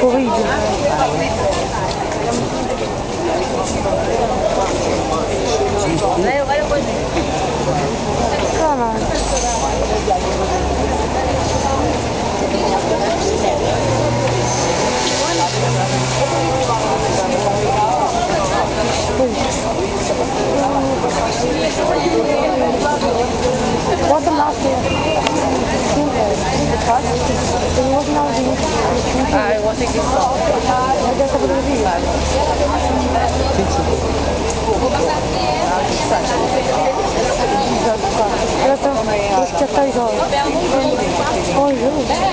Corrida. Ah, eu vou ter que ir só. Mas essa fotografia? Sim, sim. Ela está. Acho que é 6 horas. Olha.